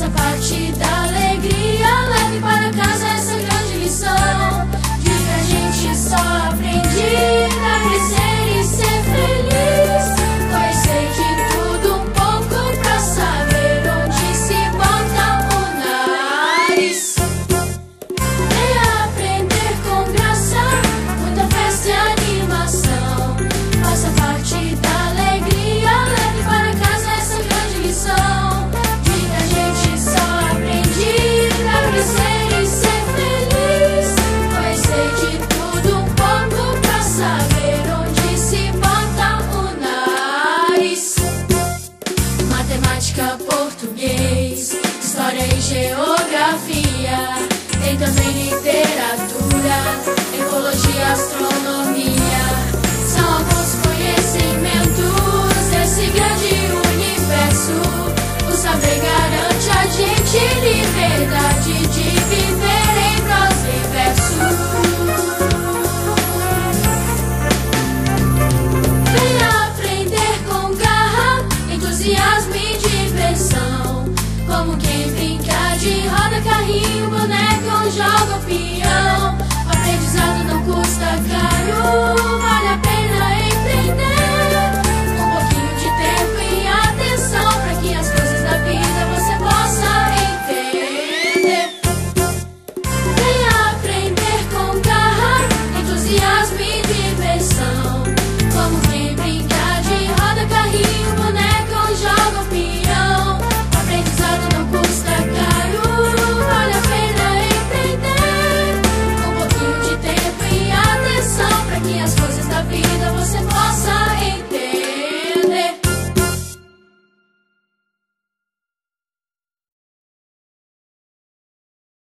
să faci și dale como quem brinca de roda, carrinho, boneco